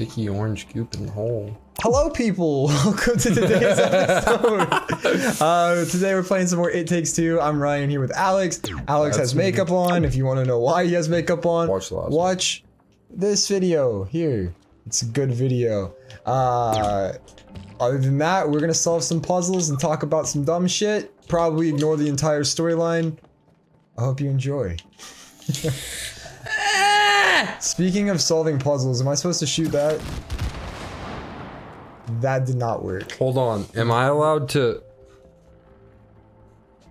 Sticky orange goop in the hole. Hello, people. Welcome to today's episode. uh, today we're playing some more It Takes Two. I'm Ryan here with Alex. Alex That's has makeup on. If you want to know why he has makeup on, Watch watch this video here. It's a good video. Uh, other than that, we're gonna solve some puzzles and talk about some dumb shit. Probably ignore the entire storyline. I hope you enjoy. Speaking of solving puzzles, am I supposed to shoot that? That did not work. Hold on. Am I allowed to?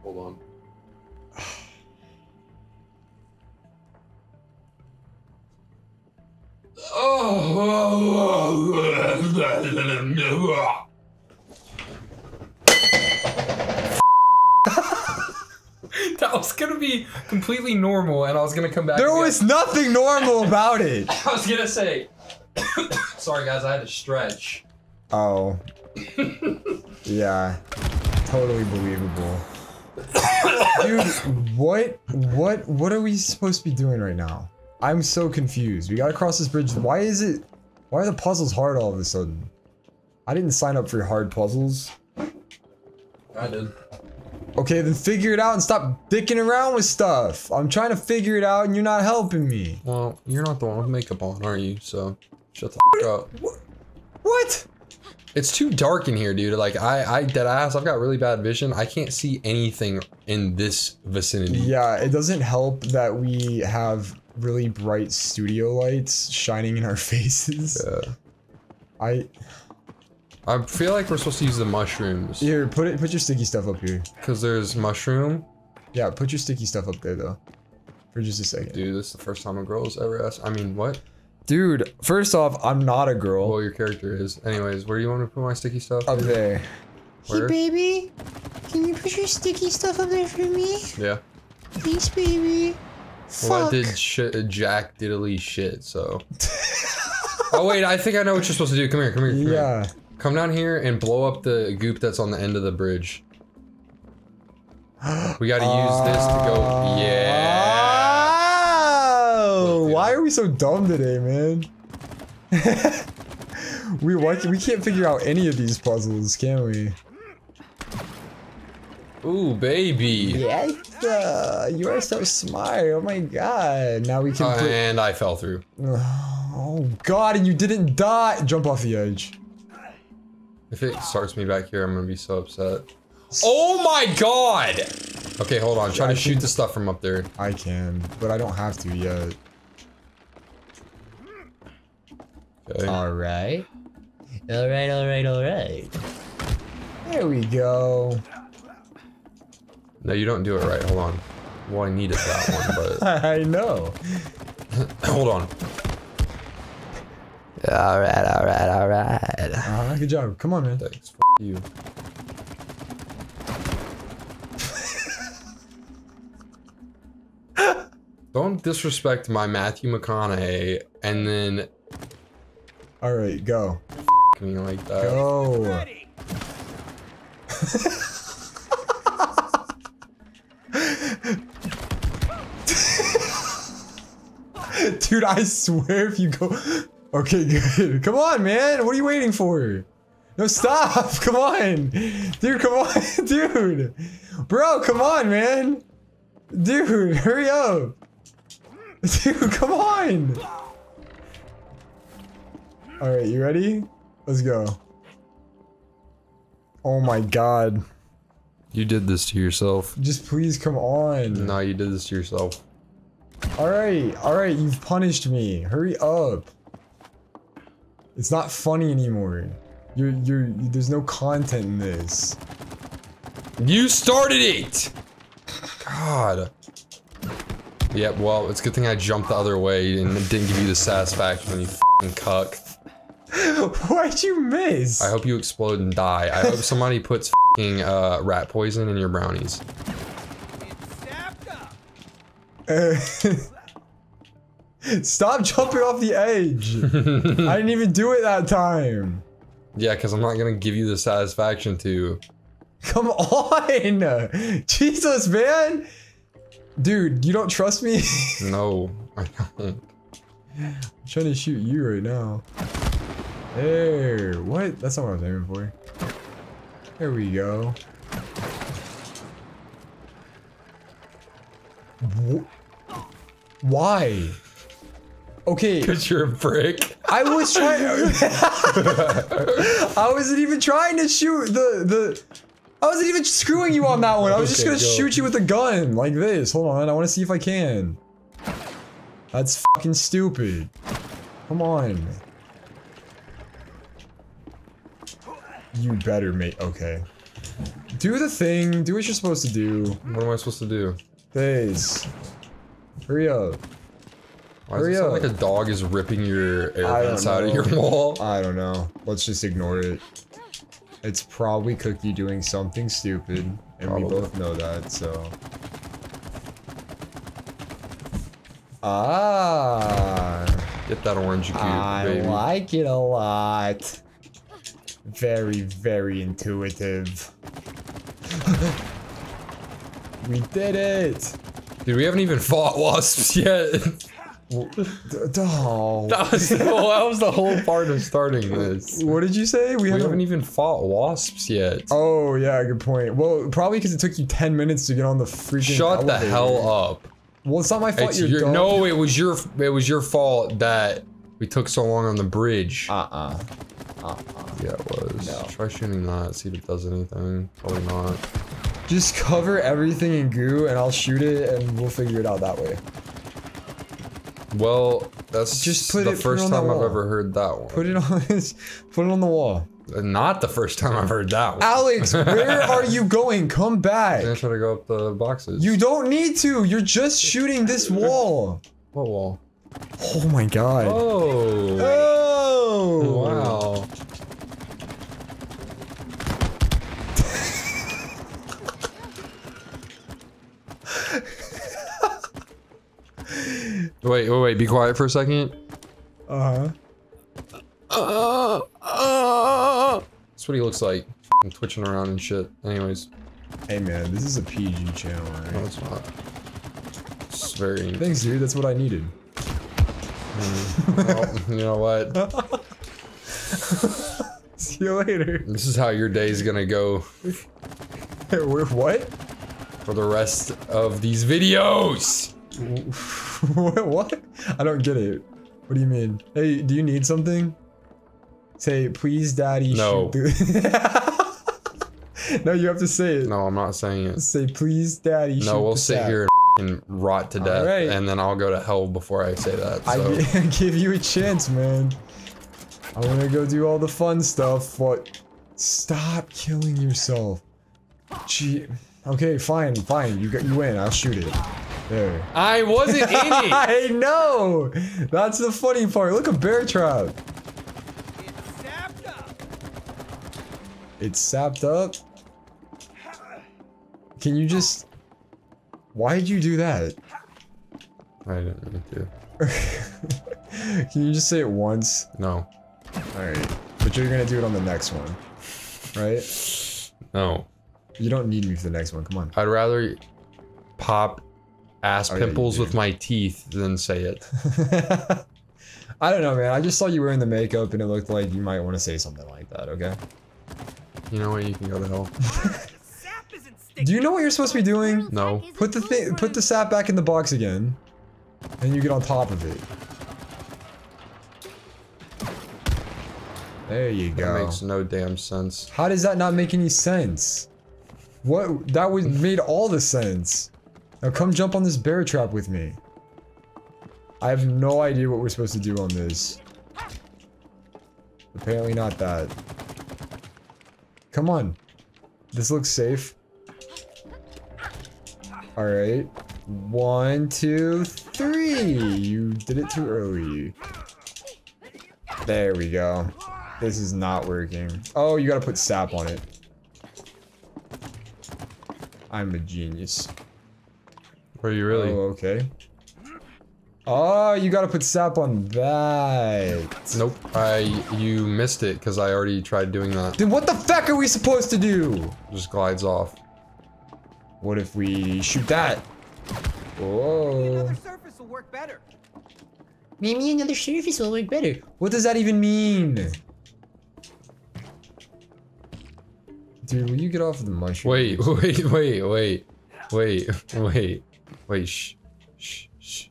Hold on. Oh. was gonna be completely normal, and I was gonna come back. There was nothing normal about it. I was gonna say. Sorry, guys. I had to stretch. Oh. yeah. Totally believable. Dude, what what what are we supposed to be doing right now? I'm so confused. We gotta cross this bridge. Why is it why are the puzzles hard all of a sudden? I didn't sign up for hard puzzles. I did. Okay, then figure it out and stop dicking around with stuff. I'm trying to figure it out and you're not helping me. Well, you're not the one with makeup on, are you? So shut the f up. What? It's too dark in here, dude. Like I, I dead ass. I've got really bad vision. I can't see anything in this vicinity. Yeah, it doesn't help that we have really bright studio lights shining in our faces. Yeah. I I feel like we're supposed to use the mushrooms here put it put your sticky stuff up here. because there's mushroom. Yeah, put your sticky stuff up there though. For just a second. Dude, this is the first time a girl has ever asked. I mean, what? Dude, first off, I'm not a girl. Well, your character is. Anyways, where do you want to put my sticky stuff? Up there. Where? baby, can you put your sticky stuff up there for me? Yeah. Thanks, baby. Well, I Fuck. did shit, Jack diddly shit. So. oh wait, I think I know what you're supposed to do. Come here, come here. Come Here. Yeah. Come down here and blow up the goop that's on the end of the bridge. We gotta use this to go. Yeah. Oh, why are we so dumb today, man? we what, we can't figure out any of these puzzles, can we? Ooh, baby. Yes, uh, you are so smart. Oh my god. Now we can Uh, and I fell through. Oh god, and you didn't die. Jump off the edge. If it starts me back here, I'm gonna be so upset. Oh my god! Okay, hold on. Try I to shoot the stuff from up there. I can, but I don't have to yet. Okay. Alright. Alright, alright, alright. There we go. No, you don't do it right. Hold on. Well, I needed that one, but... I know. hold on. Alright, alright, alright. Uh, good job. Come on, man. Thanks. F you. Don't disrespect my Matthew McConaughey and then All right, go. f me like that. Go. Dude, I swear if you go. Okay, good. Come on, man. What are you waiting for? No, stop. Come on. Dude, come on. Dude. Bro, come on, man. Dude, hurry up. Dude, come on. All right, you ready? Let's go. Oh my god. You did this to yourself. Just please come on. No, you did this to yourself. Alright, alright, you've punished me. Hurry up. It's not funny anymore. You're, you're, there's no content in this. You started it! God. Yep, well, it's a good thing I jumped the other way and it didn't give you the satisfaction, when you f***ing cuck. Why'd you miss? I hope you explode and die. I hope somebody puts f***ing uh, rat poison in your brownies. Stop jumping off the edge. I didn't even do it that time. Yeah, because I'm not gonna give you the satisfaction to. Come on. Jesus, man. Dude, you don't trust me? No, I don't. I'm trying to shoot you right now. There. What? That's not what I was aiming for. There we go. Wh- Why? Okay, Cause you're a prick. I was trying. I wasn't even trying to shoot the the. I wasn't even screwing you on that one. I was just gonna go. shoot you with a gun like this. Hold on, I want to see if I can. That's fucking stupid. Come on. You better make okay. Do the thing. Do what you're supposed to do. What am I supposed to do? This. Hurry up. Why does it sound up. like a dog is ripping your air I vents out of your wall? I don't know. Let's just ignore it. It's probably Cookie doing something stupid, and we both know that, so. Ah, Get that orange cube, I baby. like it a lot. Very, very intuitive. we did it! Dude, we haven't even fought wasps yet. D- Oh. that was the whole, that was the whole part of starting this. What did you say? We, We haven't. haven't even fought wasps yet. Oh yeah, good point. Well, probably because it took you ten minutes to get on the freaking. Shut the hell up. Well, it's not my fault. It's You're your, dumb. no, it was your it was your fault that we took so long on the bridge. Uh uh. yeah, it was. no. Try shooting that, see if it does anything. Probably not. Just cover everything in goo, and I'll shoot it, and we'll figure it out that way. Well, that's Just put the it- it first the time I've ever heard that one. Put it on. His, put it on the wall. Uh, not the first time I've heard that one. Alex, where are you going? Come back. I'm back. gonna go up the boxes. You don't need to. You're just shooting this wall. What wall? Oh my god. Oh. Oh. Wow. Wait, wait, wait. Be quiet for a second. Uh huh. That's what he looks like. F***ing twitching around and shit. Anyways, Hey man, this is a PG channel, no, alright? it's not. It's very. Thanks, dude. That's what I needed. well, you know what? See you later. This is how your day's gonna go Wait, what? for the rest of these videos. What? What? I don't get it. What do you mean? Hey, do you need something? Say, please, daddy. No. no, you have to say it. No, I'm not saying it. Say, please, daddy. shoot No, we'll sit sap." here and rot to death, Alright. and then I'll go to hell before I say that. I So. gi- give you a chance, man. I want to go do all the fun stuff. but Stop killing yourself. Gee. Okay, fine, fine. You got you win. I'll shoot it. There. I wasn't in it. I know. That's the funny part. Look, a bear trap. It's sapped up. Can you just? Why did you do that? I didn't mean to. Can you just say it once? No, All right, but you're gonna do it on the next one, right? no. You don't need me for the next one. Come on. I'd rather pop ass Oh, pimples do. with my teeth than say it. I don't know, man. I just saw you wearing the makeup, and it looked like you might want to say something like that. Okay. You know what? You can go to hell. Do you know what you're supposed to be doing? No. Put the thing, put the sap back in the box again, and you get on top of it. There you go. That makes no damn sense. How does that not make any sense? What? That would made all the sense. Now come jump on this bear trap with me. I have no idea what we're supposed to do on this. Apparently not that. Come on. This looks safe. Alright. One, two, three. You did it too early. There we go. This is not working. Oh, you gotta put sap on it. I'm a genius. Are you really? Oh, okay. Oh, you gotta put sap on that. Nope, I you missed it because I already tried doing that. Then what the fuck are we supposed to do? Just glides off. What if we shoot that? Oh. Another surface will work better. Maybe another surface will work better. What does that even mean? Dude, will you get off of the mushroom? Wait, wait, wait, wait, wait, wait wait. Shh, shh, shh.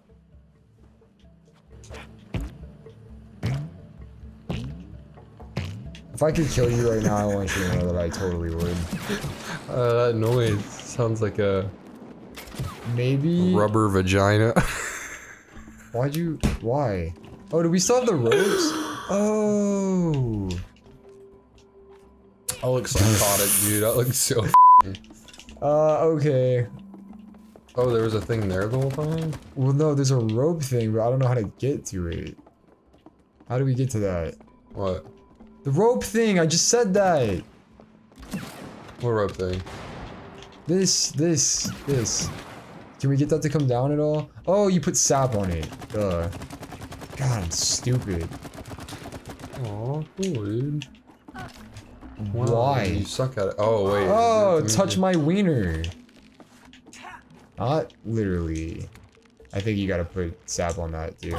If I could kill you right now, I want you to know that I totally would. Uh, that noise sounds like a Maybe. rubber vagina. Why'd you? Why? Oh, do we still have the ropes? Oh. I look psychotic, dude. I look so. Uh, okay. Oh, there was a thing there the whole time. Well, no, there's a rope thing, but I don't know how to get to it. How do we get to that? What? The rope thing, I just said that. What rope thing? This, this, this. Can we get that to come down at all? Oh, you put sap on it. Duh. God, I'm stupid. Aw, cool, dude. Wow, Why? You suck at it. Oh wait. Oh, touch my wiener. Not literally. I think you gotta put sap on that too.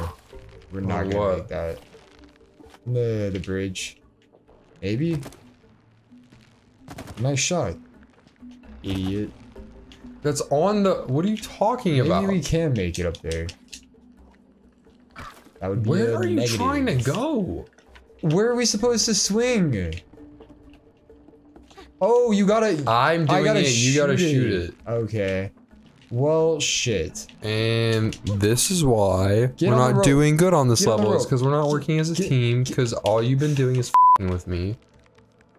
We're not On gonna what? make that. The the bridge. Maybe. Nice shot. Idiot. That's on the. What are you talking Maybe about? Maybe we can make it up there. That would be Where are you negative. trying to go? Where are we supposed to swing? Oh, you gotta. I'm I doing gotta it. You gotta shoot it. Okay. Well, shit. And this is why Get we're on the not rope. doing good on this Get on the level. It's rope. because we're not working as a Get- team. Because all you've been doing is fing with me.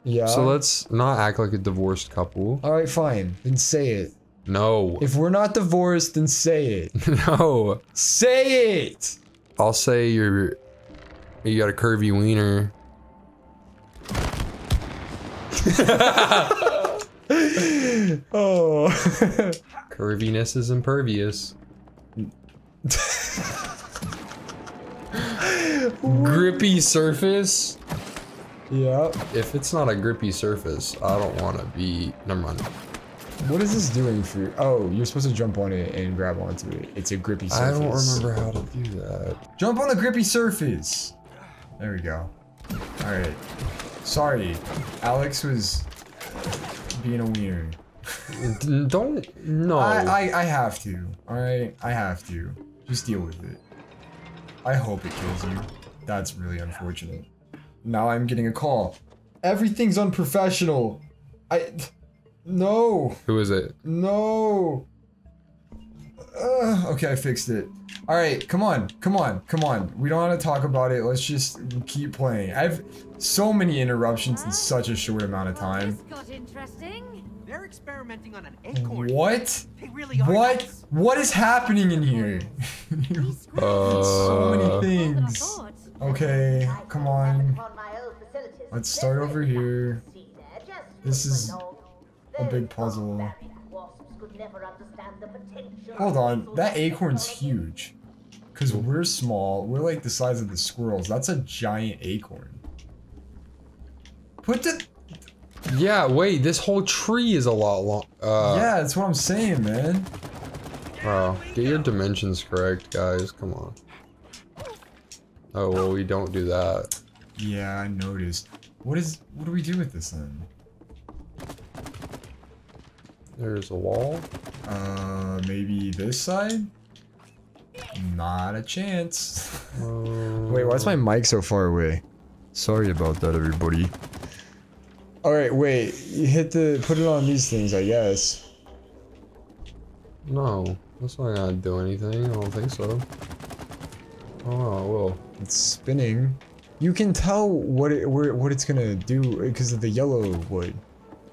Yeah. So let's not act like a divorced couple. All right, fine. Then say it. No. If we're not divorced, then say it. no. say it. I'll say you're. You got a curvy wiener. Oh. Curviness is impervious. Grippy surface. yeah. If it's not a grippy surface, I don't want to be. Never mind. What is this doing for you? Oh, you're supposed to jump on it and grab onto it. It's a grippy surface. I don't remember how to do that. Jump on the grippy surface. There we go. All right. Sorry, Alex was being a wiener. D- Don't no. I, I I have to. All right, I have to. Just deal with it. I hope it kills you. That's really unfortunate. Now I'm getting a call. Everything's unprofessional. I. No. Who is it? No. Uh, okay, I fixed it. All right, come on, come on, come on. We don't want to talk about it. Let's just keep playing. I've so many interruptions in such a short amount of time. Got interesting. They're experimenting on an acorn. What? They really are. What? nuts. What is happening in here? These so Uh, many more than I things. Okay, come on. Let's start over here. This is a big puzzle. Hold on, that acorn's huge. Cause we're small, we're like the size of the squirrels. That's a giant acorn. Put the Yeah. Wait. This whole tree is a lot long. Uh, Yeah, that's what I'm saying, man. Wow. Get your dimensions correct, guys. Come on. Oh well, we don't do that. Yeah, I noticed. What is what do we do with this then? There's a wall. Uh maybe this side? Not a chance. Uh, Wait, why is my mic so far away? Sorry about that, everybody. Alright, wait. You hit the. Put it on these things, I guess. No, that's not gonna do anything. I don't think so. Oh, well. It's spinning. You can tell what it where, what it's gonna do because of the yellow wood.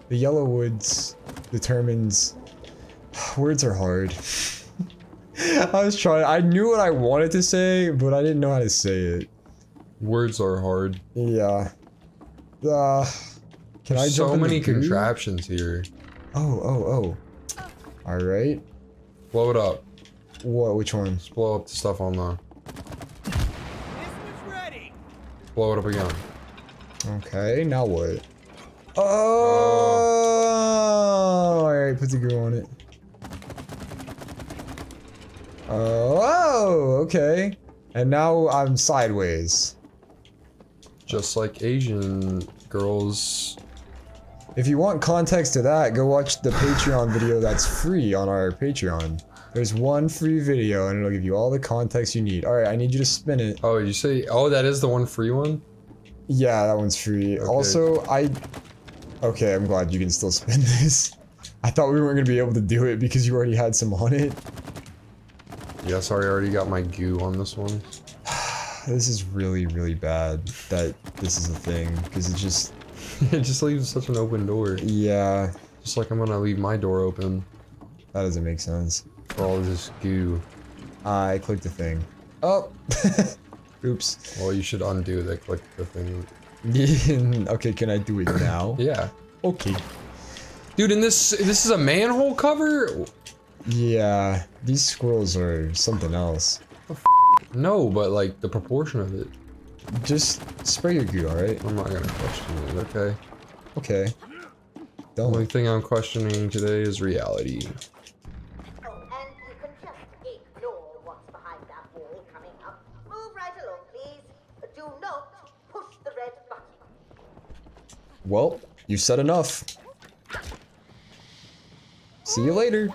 The yellow woods determines. Words are hard. I was trying. I knew what I wanted to say, but I didn't know how to say it. Words are hard. Yeah. Uh, can I jump so in many goo? contraptions here. Oh, oh, oh. All right. Blow it up. What? Which one? Just blow up the stuff on the. This one's ready. Blow it up again. Okay. Now what? Oh. All Oh, right. Put the glue on it. Oh, oh. Okay. And now I'm sideways. Just like Asian girls. If you want context to that, go watch the Patreon video that's free on our Patreon. There's one free video and it'll give you all the context you need. Alright, I need you to spin it. Oh, you say? Oh, that is the one free one. Yeah, that one's free. Also, I... Okay, I'm glad you can still spin this. I thought we weren't going to be able to do it because you already had some on it. Yeah, sorry, I already got my goo on this one. This is really, really bad that this is a thing because it just... it just leaves such an open door. Yeah, Just like I'm gonna leave my door open that doesn't make sense. for all this goo. I clicked the thing. Oh! Oops. Well, you should undo the click the thing. okay, can I do it now? Yeah. Okay. Dude, and this this is a manhole cover? Yeah, these squirrels are something else. Oh, no, but like the proportion of it. Just spray your goo, alright? I'm not gonna question it, okay? Okay. The only thing I'm questioning today is reality. Oh, and you can just ignore what's behind that wall coming up. Move right along, please. Do not push the red button. Well, you said enough. See you later.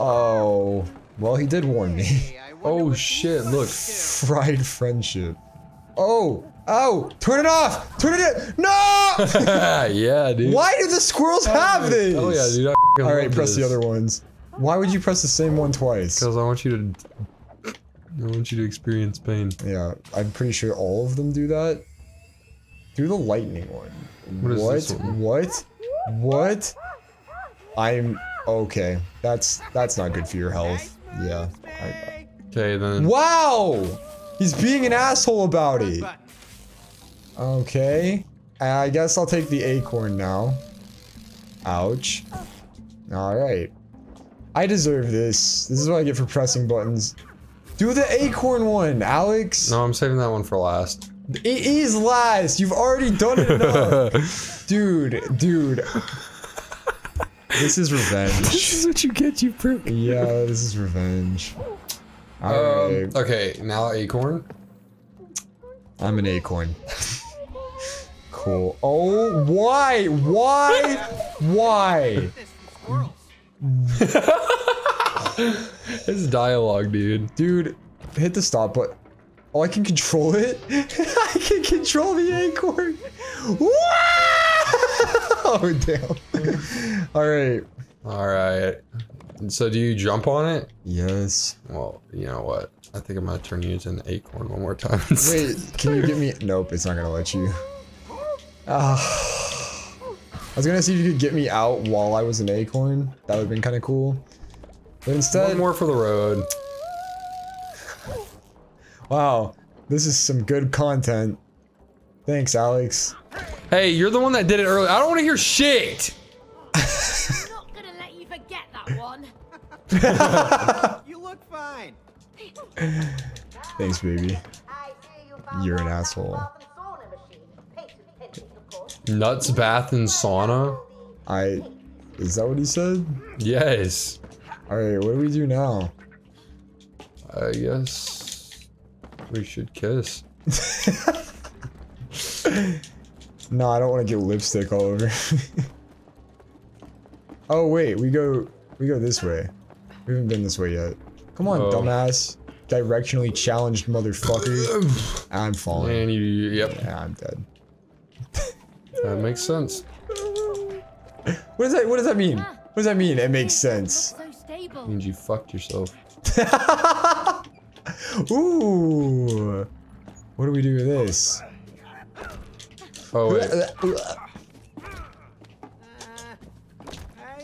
Oh, well, he did warn me. Hey, I wonder Oh shit, look. Fried friendship. Oh, oh, turn it off! Turn it in! No! yeah, dude. Why do the squirrels oh, have this? Oh yeah, dude. I All right, press the other ones. Why would you press the same one twice? Because I want you to. I want you to experience pain. Yeah, I'm pretty sure all of them do that. Do the lightning one. What is what? this one? What? What? I'm okay. That's that's not good for your health. Yeah. I- Okay, then. wow! He's being an asshole about it. Okay. Uh, I guess I'll take the acorn now. Ouch. Alright. I deserve this. This is what I get for pressing buttons. Do the acorn one, Alex. No, I'm saving that one for last. It is last. You've already done it enough. dude, dude. This is revenge. This is what you get, you prick. yeah, this is revenge. Um, Alright. okay, now acorn. I'm an acorn. cool. Oh, why? Why? Why? This. It's dialogue, dude. Dude, hit the stop button. Oh, I can control it? I can control the acorn. Oh, damn. Alright. All right. So do you jump on it? Yes. Well, you know what? I think I'm gonna turn you into an acorn one more time. Wait, can you get me? Nope, it's not gonna let you. Ah. I was gonna see if you could get me out while I was an acorn. That would've been kind of cool. But instead, One more for the road. wow, this is some good content. Thanks, Alex. Hey, you're the one that did it earlier. I don't want to hear shit. I'm Not gonna let you forget that one. You look fine. Thanks, baby. You found You're an asshole. bath and sauna machine. Patent pending, of course. Nuts, bath, and sauna. I. Is that what he said? Yes. Alright, what do we do now? I guess we should kiss. No, I don't want to get lipstick all over. oh wait, we go we go this way. We haven't been this way yet. Come on, Oh. dumbass. Directionally challenged motherfucker. I'm falling. And you, yep, Yeah, I'm dead. that makes sense. What does that what does that mean? What does that mean? It makes sense. So stable. Means you fucked yourself. Ooh. What do we do with this? Oh wait. I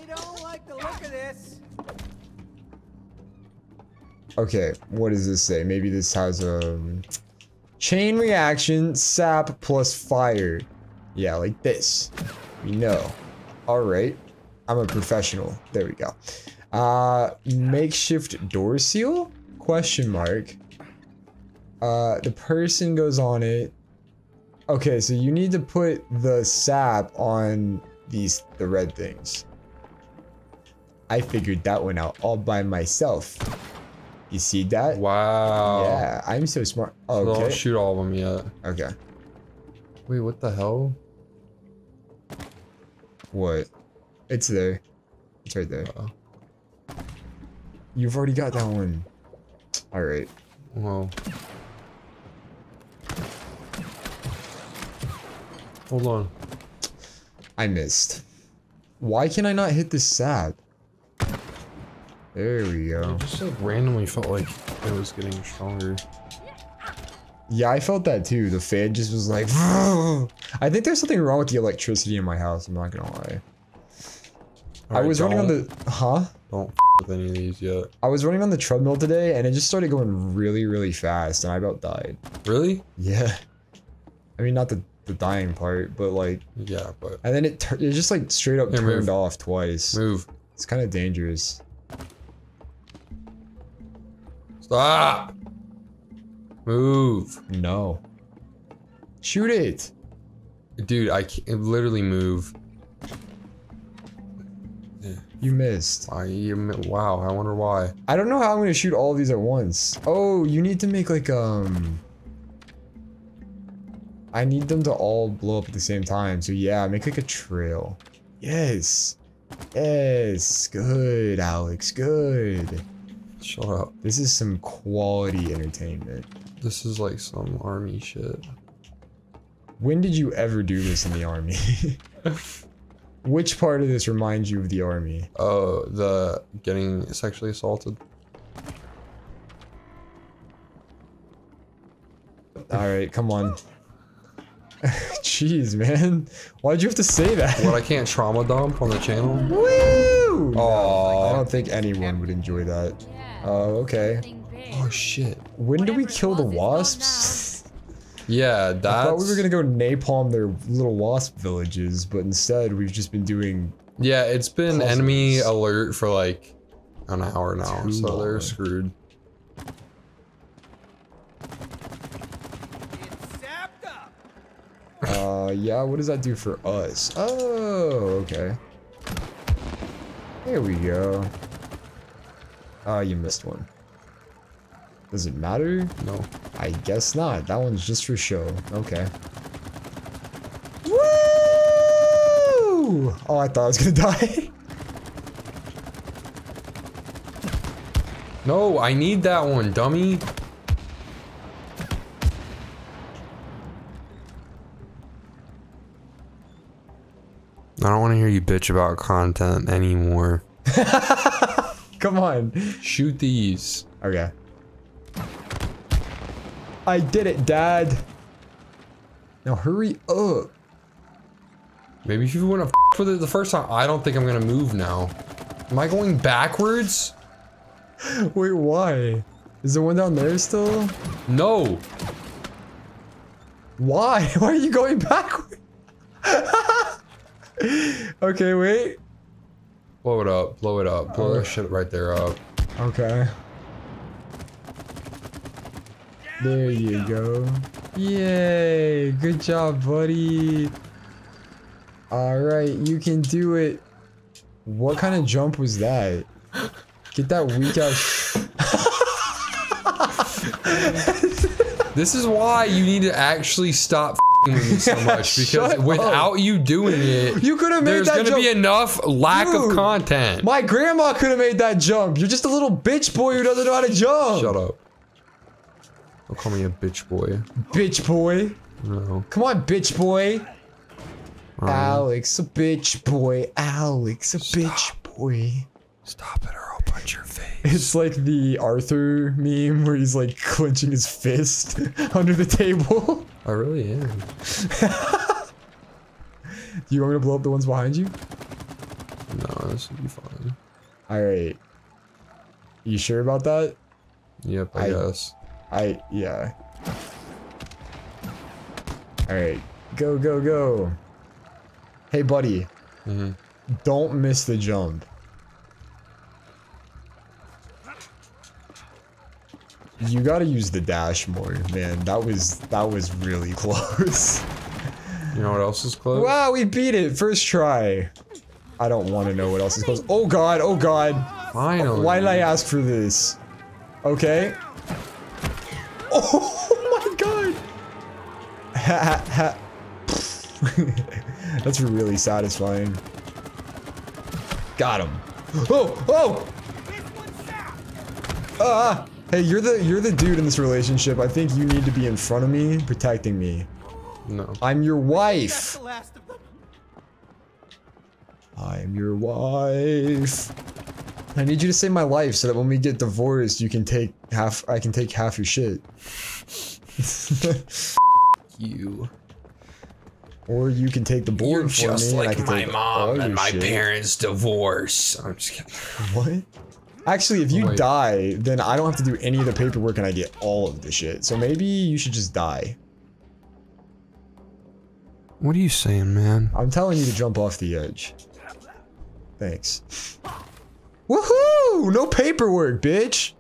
don't like the look of this. Okay, what does this say? Maybe this has a chain reaction, sap plus fire. Yeah, like this. We know. All right. I'm a professional. There we go. Uh, makeshift door seal? Question mark. Uh, the person goes on it. Okay, so you need to put the sap on these the red things. I figured that one out all by myself. You see that? Wow. Yeah, I'm so smart. So Don't Okay. shoot all of them yet. Okay. Wait, what the hell? What? It's there. It's right there. Uh-oh. You've already got that one. Alright. Whoa. Hold on. I missed. Why can I not hit this sap? There we go. It just like randomly felt like it was getting stronger. Yeah, I felt that too. The fan just was like, I think there's something wrong with the electricity in my house. I'm not gonna lie. I was running on the, huh? Don't f with any of these yet. I was running on the treadmill today and it just started going really, really fast and I about died. Really? Yeah. I mean, not the, the dying part, but like, Yeah, but and then it, tur- it just like straight up Here, turned move. off twice. move. It's kind of dangerous. Stop. Move, No. Shoot it. dude. I can't literally move. You missed. I wow. I wonder why. I don't know how I'm gonna shoot all these at once. Oh, you need to make like, um... I need them to all blow up at the same time. So yeah, make like a trail. Yes. Yes. Good, Alex. Good. Shut up. This is some quality entertainment. This is like some army shit. When did you ever do this in the army? Which part of this reminds you of the army? Oh, the getting sexually assaulted. Alright, come on. Jeez, man. Why'd you have to say that? What I can't trauma dump on the channel? Woo! Oh, I don't think anyone would enjoy that. Yeah. Oh, okay. Oh shit. When do we kill the was, it's gone wasps? Yeah, I thought we were gonna go napalm their little wasp villages, but instead we've just been doing. Yeah, it's been enemy alert for like an hour now, Too so they're screwed. It's sapped up. Uh, yeah. What does that do for us? Oh, okay. There we go. Ah, you missed one. Does it matter? No. I guess not. That one's just for show. Okay. Woo! Oh, I thought I was gonna die. No, I need that one, dummy. I don't want to hear you bitch about content anymore. Come on. Shoot these. Okay. I did it, Dad. Now hurry up. Maybe if you want to have f- with it the first time, I don't think I'm gonna move now. Am I going backwards? Wait, why? Is there one down there still? No. Why? Why are you going backward? Okay, wait. Blow it up. Blow it up. Blow that oh. shit right there up. Okay. There you go. Yay! Good job, buddy. Alright, you can do it. What kind of jump was that? Get that weak ass. This is why you need to actually stop f***ing with me so much because Shut without you doing it, You could have made there's that gonna jump. be enough lack Dude, of content. My grandma could have made that jump. You're just a little bitch boy who doesn't know how to jump. Shut up. Don't call me a bitch boy. Bitch boy. No. Come on, bitch boy. Um, Alex, a bitch boy. Alex, a bitch boy. Stop it or I'll punch your face. It's like the Arthur meme where he's like clenching his fist under the table. I really am. Do you want me to blow up the ones behind you? No, this will be fine. Alright. You sure about that? Yep, I, I- guess. I, yeah. Alright. Go, go, go. Hey, buddy. Mhm. Don't miss the jump. You gotta use the dash more, man. That was, that was really close. You know what else is close? Wow, we beat it. First try. I don't want to know what else is close. Oh god, oh god. Finally. Why did I ask for this? Okay. Oh my god. Ha ha ha. That's really satisfying. Got him. Oh, oh! Ah! Hey, you're the you're the dude in this relationship. I think you need to be in front of me, protecting me. No. I'm your wife. the last of them. I'm your wife. I need you to save my life so that when we get divorced, you can take half. I can take half your shit. You. or you can take the board for me. and I can take all your shit. parents' divorce. I'm just kidding. What? Actually, if you Wait. die, then I don't have to do any of the paperwork and I get all of the shit. So maybe you should just die. What are you saying, man? I'm telling you to jump off the edge. Thanks. Woohoo! No paperwork, bitch!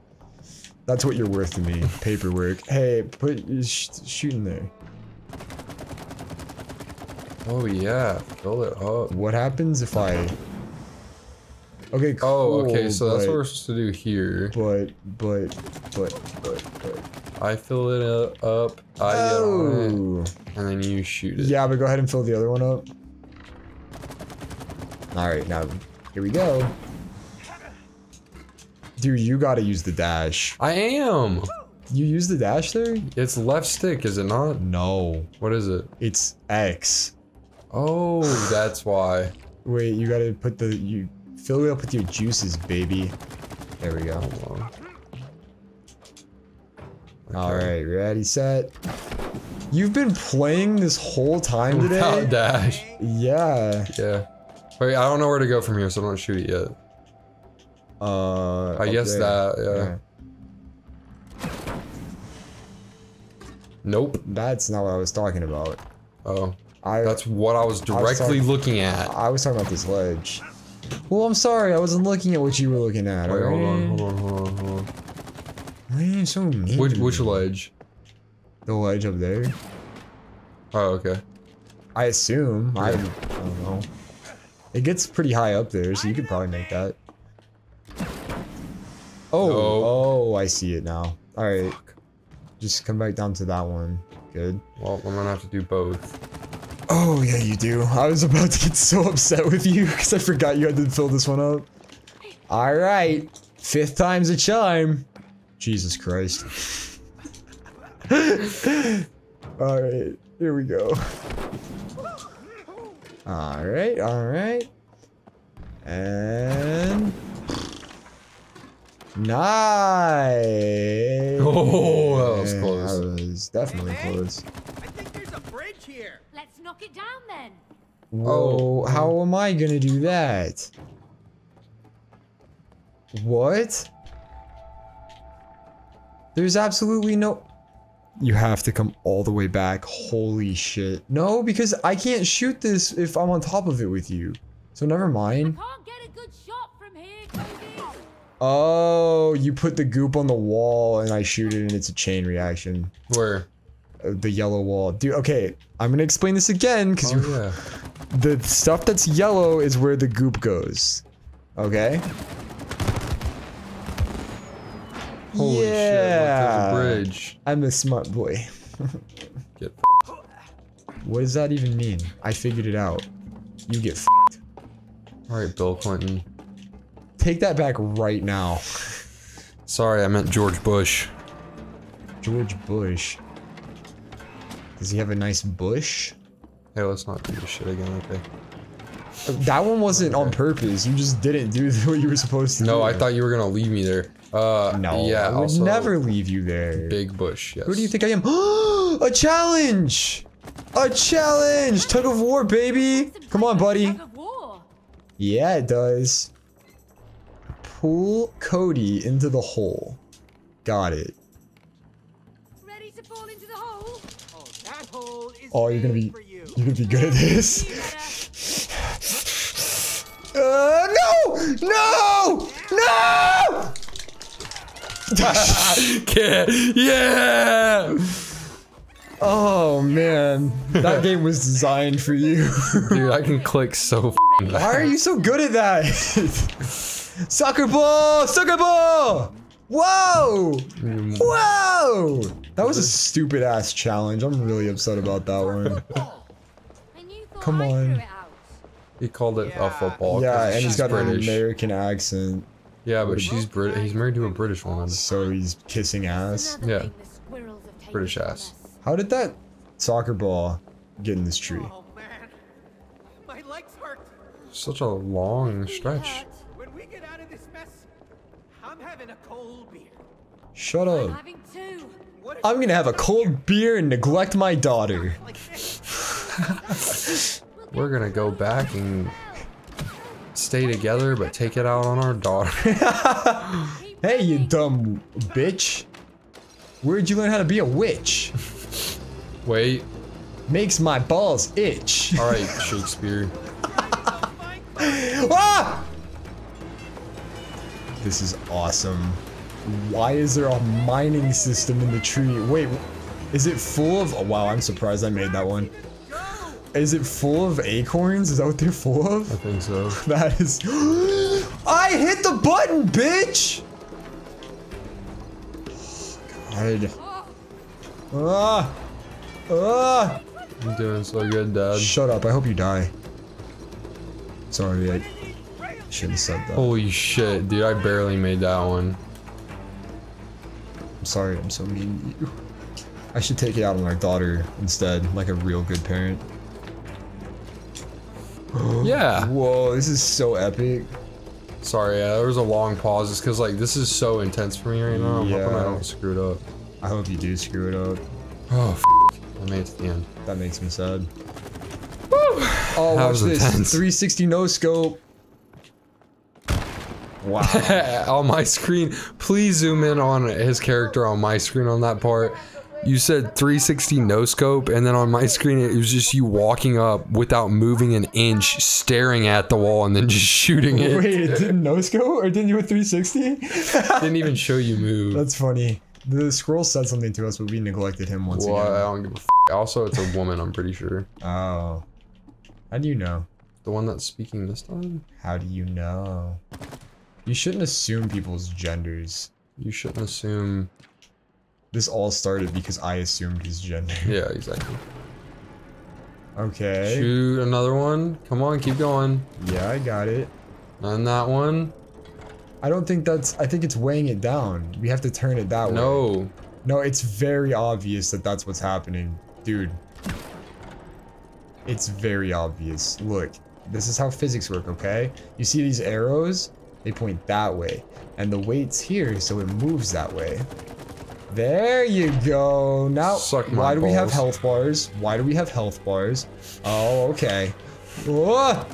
That's what you're worth to me. Paperwork. Hey, put sh shoot in there. Oh yeah, fill it up. What happens if I? Oh, okay, cool. Oh, okay, so that's but, what we're supposed to do here. But, but, but, but, but. I fill it up, I on oh. it, Oh. and then you shoot it. Yeah, but go ahead and fill the other one up. Alright, now, here we go. Dude, you gotta use the dash. I am! You use the dash there? It's left stick, is it not? No. What is it? It's X. Oh, that's why. Wait, you gotta put the, you, fill it up with your juices, baby. There we go. Hold. Alright, ready, set. You've been playing this whole time today? Without dash. Yeah. Yeah. Wait, I don't know where to go from here, so don't shoot it yet. Uh, I guess there. that, yeah. Nope. That's not what I was talking about. Oh. I, That's what I was was directly talking- looking at. I was talking about this ledge. Well, I'm sorry, I wasn't looking at what you were looking at. Wait, hold on, hold on, hold on, hold on. Why are you so mean? Which, which ledge? The ledge up there. Oh, okay. I assume. I, I don't know. It gets pretty high up there, so you could probably make that. Oh, Oh. oh, I see it now. All right, just come back down to that one. Good. Well, I'm gonna have to do both. Oh yeah, you do. I was about to get so upset with you because I forgot you had to fill this one up. All right, fifth time's a chime. Jesus Christ. all right, here we go. All right, all right, and nice. Oh, that was close. That was definitely close. I think there's a bridge here. Let's knock it down then. Whoa, oh. how am I gonna do that? What? There's absolutely no... You have to come all the way back. Holy shit. No, because I can't shoot this if I'm on top of it with you. So never mind. Can't get a good shot from here, Cody. Oh, you put the goop on the wall and I shoot it and it's a chain reaction. Where? The yellow wall. Dude, okay. I'm gonna explain this again because Oh, yeah. The stuff that's yellow is where the goop goes. Okay? Holy shit, look, yeah. there's a bridge. I'm a smart boy. Get What does that even mean? I figured it out. You get f Alright, Bill Clinton. Take that back right now. Sorry, I meant George Bush. George Bush. Does he have a nice bush? Hey, let's not do this shit again, okay? That one wasn't on purpose. You just didn't do what you were supposed to do. No, I thought you were gonna leave me there. Uh, No, yeah, I would also, never leave you there. Big Bush, yes. Who do you think I am? a challenge! A challenge! Tug of war, baby! Come on, buddy. tug of war. Yeah, it does. Pull Cody into the hole. Got it. Oh, you're gonna be you. you're gonna be good at this. Uh, no! No! No! yeah, yeah! oh man, that game was designed for you. Dude, I can click so Why are you so good at that? Soccer ball! Soccer ball! Whoa! Mm. Whoa! That was a stupid ass challenge. I'm really upset about that one. And you thought Come on. threw it out. He called it a football. yeah, and he's she's got British. an American accent, Yeah, but she's Brit. He's married to a British woman. so he's kissing ass. Yeah. thing the squirrels have taken British ass. How did that soccer ball get in this tree? Oh man, my legs hurt. Such a long stretch. hurt. When we get out of this mess, I'm having a cold beer. Shut up. having two. What is I'm gonna have a cold beer and neglect my daughter. We're gonna go back and stay together, but take it out on our daughter. Hey, you dumb bitch. Where'd you learn how to be a witch? Wait. Makes my balls itch. All right, Shakespeare. ah! This is awesome. Why is there a mining system in the tree? Wait, is it full of? Oh, wow, I'm surprised I made that one. Is it full of acorns? Is that what they're full of? I think so. That is. I hit the button, bitch! God. Ah! Ah! I'm doing so good, Dad. Shut up, I hope you die. Sorry, I shouldn't have said that. Holy shit, dude! I barely made that one. Sorry, I'm so mean to you. I should take it out on our daughter instead, like a real good parent. Yeah. Whoa, this is so epic. Sorry, yeah, there was a long pause. It's because like this is so intense for me right now. I'm hoping I don't screw it up. I hope you do screw it up. Oh, f- I made it to the end. That makes me sad. Oh, That watch was this. intense. 360 no scope. Wow. on my screen, please zoom in on his character on my screen on that part. You said 360 no scope, and then on my screen it was just you walking up without moving an inch, staring at the wall, and then just shooting it. Wait, it didn't no scope or didn't you a 360? Didn't even show you move. That's funny. The scroll said something to us, but we neglected him once well, I don't give a f- Also, it's a woman, I'm pretty sure. Oh. How do you know? The one that's speaking this time? How do you know? You shouldn't assume people's genders. You shouldn't assume. This all started because I assumed his gender. Yeah, exactly. Okay. Shoot another one. Come on, keep going. Yeah, I got it. And that one. I don't think that's. I think it's weighing it down. We have to turn it that way. No. No, it's very obvious that that's what's happening. Dude. It's very obvious. Look, this is how physics work, okay? You see these arrows? They point that way. And the weight's here, so it moves that way. There you go. Now, Suck why do we have health bars? Why do we have health bars? Oh, okay. Whoa!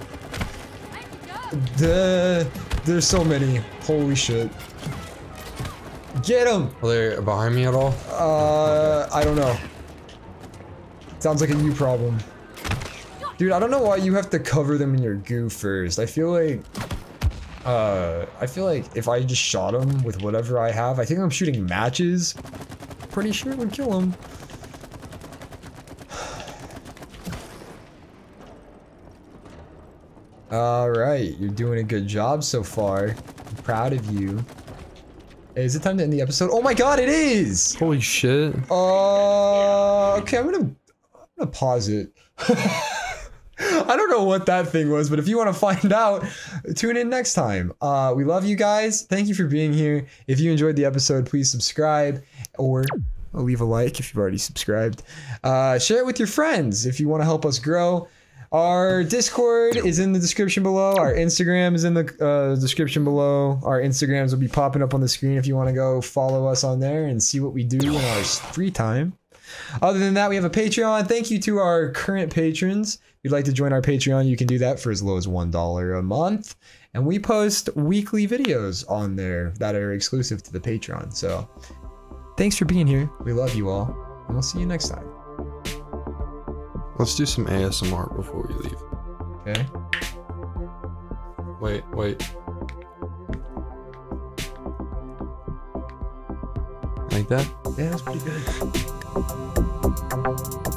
Duh. There's so many. Holy shit. Get him! Are they behind me at all? Uh, I don't know. Sounds like a you problem. Dude, I don't know why you have to cover them in your goo first. I feel like, uh, I feel like if I just shot him with whatever I have, I think I'm shooting matches. Pretty sure it would kill him. All right, you're doing a good job so far. I'm proud of you. Is it time to end the episode? Oh my god, it is! Holy shit. Uh, okay, I'm gonna, I'm gonna pause it. I don't know what that thing was, but if you want to find out, tune in next time. Uh, we love you guys. Thank you for being here. If you enjoyed the episode, please subscribe or leave a like if you've already subscribed. Uh, share it with your friends if you want to help us grow. Our Discord is in the description below. Our Instagram is in the uh, description below. Our Instagrams will be popping up on the screen if you want to go follow us on there and see what we do in our free time. Other than that, we have a Patreon. Thank you to our current patrons. If you'd like to join our Patreon, you can do that for as low as $1 a month. And we post weekly videos on there that are exclusive to the Patreon. So thanks for being here. We love you all. And we'll see you next time. Let's do some ASMR before we leave. Okay? Wait, wait. Like that? Yeah, that's pretty good. Thank you.